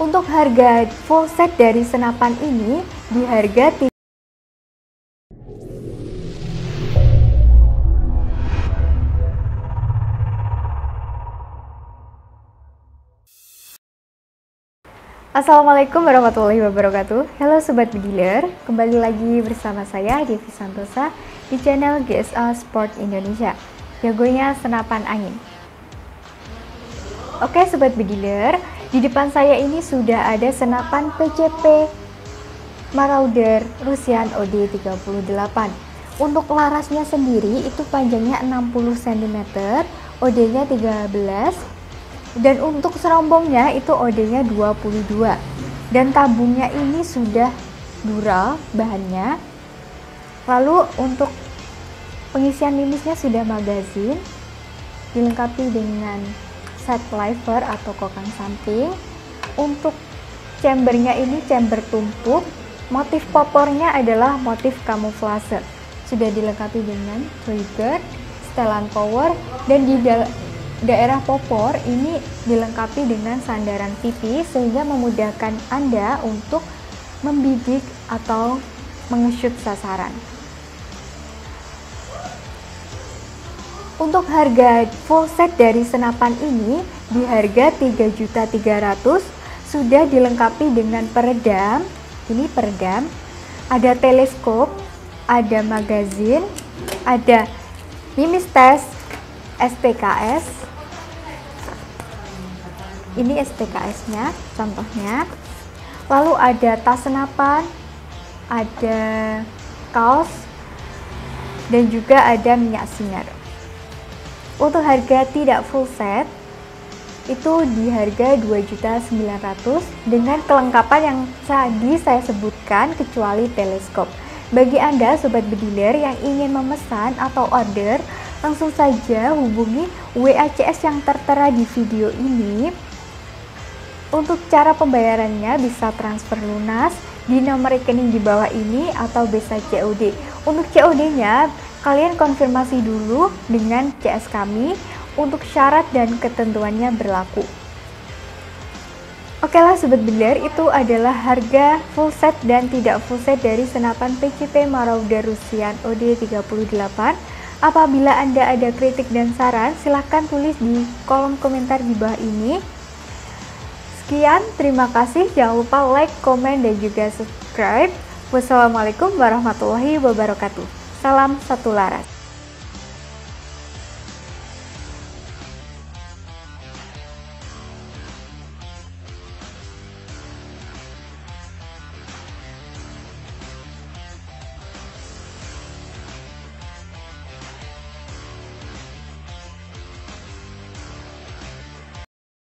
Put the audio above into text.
Untuk harga full set dari senapan ini di harga Assalamualaikum warahmatullahi wabarakatuh. Halo Sobat Bediler Kembali lagi bersama saya Devi Santosa Di channel GSA Sport Indonesia. Jagonya senapan angin. Oke Sobat Bediler Di depan saya ini sudah ada senapan PCP Marauder Rusian OD38 Untuk larasnya sendiri itu panjangnya 60 cm OD-nya 13 dan untuk serombongnya itu OD-nya 22 dan tabungnya ini sudah dural bahannya. Lalu untuk pengisian linisnya sudah magazin dilengkapi dengan set liver atau kokang samping untuk chambernya ini chamber tumpuk. Motif popornya adalah motif kamuflase. Sudah dilengkapi dengan trigger setelan power dan di daerah popor ini dilengkapi dengan sandaran pipi sehingga memudahkan Anda untuk membidik atau mengesut sasaran. Untuk harga full set dari senapan ini di harga 3.300 sudah dilengkapi dengan peredam. Ini peredam, ada teleskop, ada magazin, ada mimis test STKS, ini STKS-nya contohnya. Lalu ada tas senapan, ada kaos, dan juga ada minyak sinar. Untuk harga tidak full set, itu di harga 2.900 dengan kelengkapan yang tadi saya sebutkan kecuali teleskop. Bagi Anda sobat bediler yang ingin memesan atau order, langsung saja hubungi WACS yang tertera di video ini untuk cara pembayarannya bisa transfer lunas di nomor rekening di bawah ini atau bisa COD. Untuk COD-nya, kalian konfirmasi dulu dengan CS kami untuk syarat dan ketentuannya berlaku. Oke lah sobat benar, itu adalah harga full set dan tidak full set dari senapan PCP Marauder Rusian OD38. Apabila Anda ada kritik dan saran, silahkan tulis di kolom komentar di bawah ini. Sekian, terima kasih. Jangan lupa like, komen, dan juga subscribe. Wassalamualaikum warahmatullahi wabarakatuh. Salam satu laras.